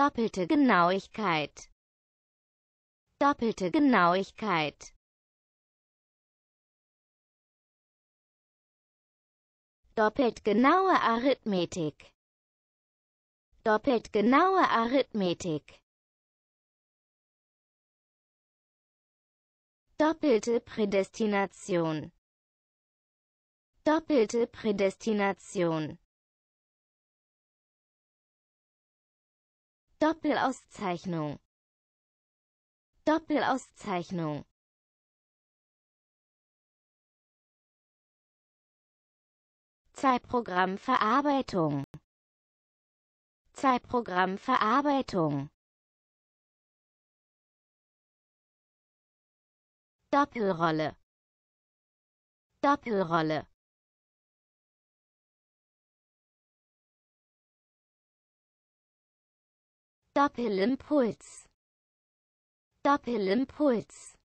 doppelte Genauigkeit. Doppelte Genauigkeit. Doppelt genaue Arithmetik. Doppelt genaue Arithmetik. Doppelte Prädestination. Doppelte Prädestination Doppelauszeichnung. Doppelauszeichnung. Zeitprogrammverarbeitung. Zeitprogrammverarbeitung. Doppelrolle. Doppelrolle Doppelimpuls. Doppelimpuls